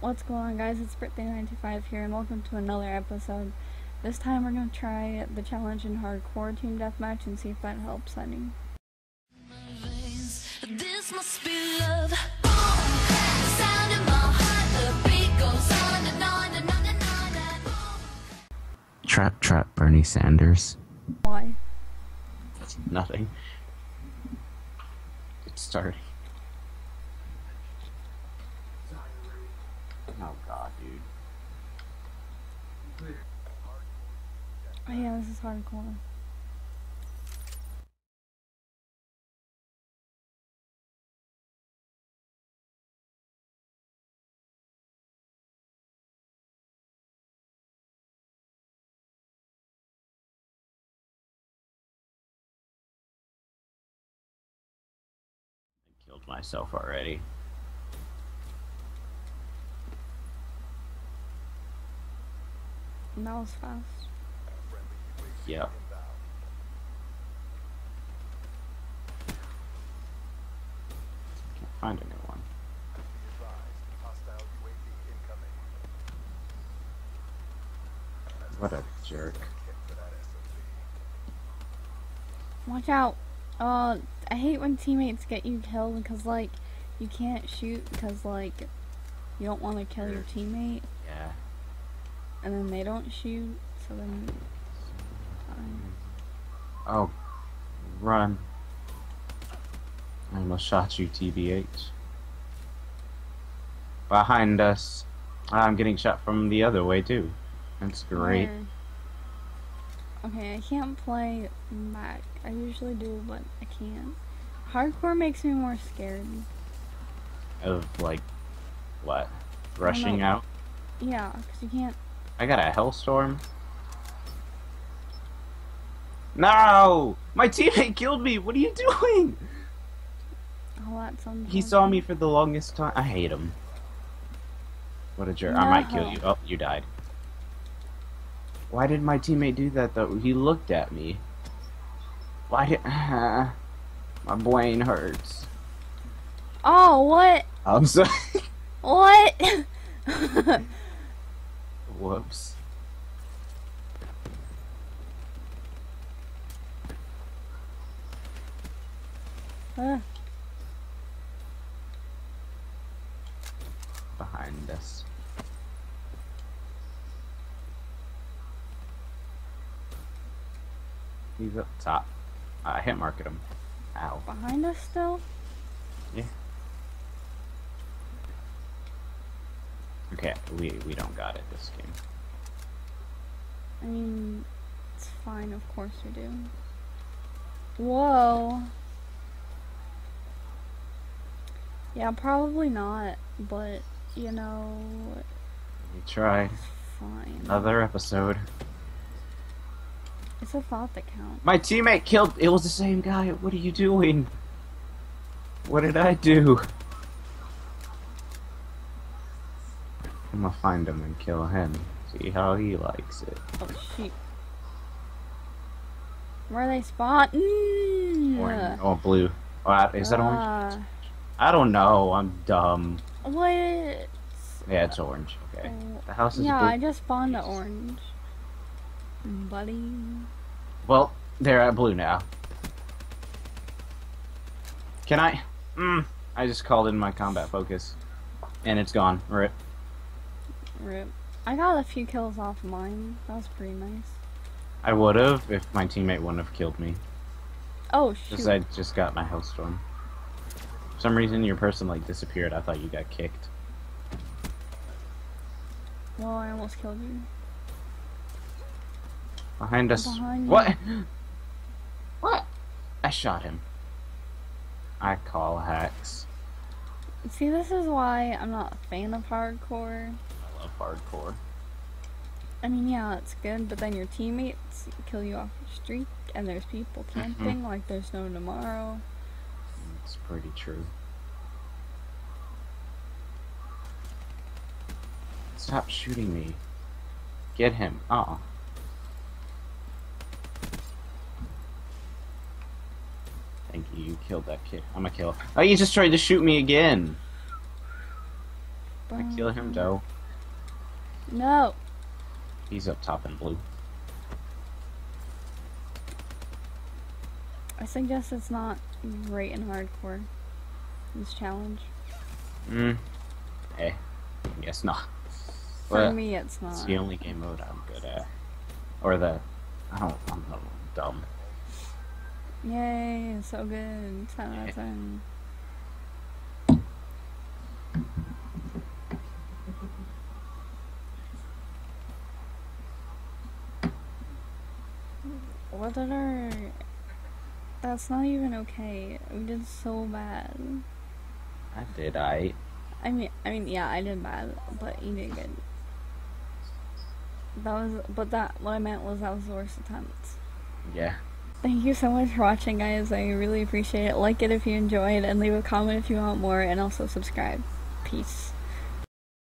What's going on guys, it's Birthday95 here and welcome to another episode. This time we're going to try the challenge in hardcore team deathmatch and see if that helps any. Trap, trap, Bernie Sanders. Why? That's Nothing. It's starting. Oh god, dude. Oh yeah, this is hardcore. I killed myself already. And that was fast. Yeah. Can't find anyone. What a jerk. Watch out. Uh, I hate when teammates get you killed because like, you can't shoot because like, you don't want to kill your teammate Yeah. And then they don't shoot, so then... Oh, run. I almost shot you, TBH. Behind us. I'm getting shot from the other way, too. That's great. Where? Okay, I can't play Mac. I usually do, but I can't. Hardcore makes me more scared. Of, like, what? Rushing out? Yeah, because you can't. I got a hellstorm. No! My teammate killed me! What are you doing? Oh. He saw me for the longest time. I hate him. What a jerk. I might kill you. Oh, you died. Why did my teammate do that though? He looked at me. Why did. my brain hurts. Oh, what? I'm sorry. What? Whoops. Uh, Behind us. He's up top. I hit market him. Ow. behind us still? Okay, we we don't got it this game. I mean, it's fine, of course we do. Whoa. Yeah, probably not, but, you know, We tried. fine. Another episode. It's a thought that counts. My teammate killed. It was the same guy. What are you doing? What did I do? I'm gonna find him and kill him. See how he likes it. Oh, shoot. Where are they spawn? Mm. Orange. Oh, blue. Oh, is that orange? Ah, I don't know. I'm dumb. what? Yeah, it's orange. Okay. The house is yeah, blue. I just spawned Jesus. orange. Buddy. Well, they're at blue now. Can I? Mm, I just called in my combat focus, and it's gone. Rip. Rip. I got a few kills off mine. That was pretty nice. I would have if my teammate wouldn't have killed me. Oh, Because. I just got my hellstorm. For some reason, your person like disappeared. I thought you got kicked. Well, I almost killed you. Behind us. Behind you. what? What? I shot him. I call hacks. See, this is why I'm not a fan of hardcore. Love hardcore. I mean, yeah, it's good, but then your teammates kill you off your streak, and there's people mm-hmm. camping like there's no tomorrow. It's pretty true. Stop shooting me. Get him. Oh. Thank you. You killed that kid. I'm gonna kill. Oh, you just tried to shoot me again. I kill him though. No. He's up top in blue. I suggest it's not great in hardcore. This challenge. Mm. Eh. Guess not. For Well, me, it's not. It's the only game mode I'm good at. Or the. I don't. I'm not dumb. Yay, so good. 10 out of 10. What did our... That's not even okay. We did so bad. I did I. I mean, I mean, yeah, I did bad, but you did good. That was, but that, what I meant was that was the worst attempt. Yeah. Thank you so much for watching, guys. I really appreciate it. Like it if you enjoyed, and leave a comment if you want more, and also subscribe. Peace.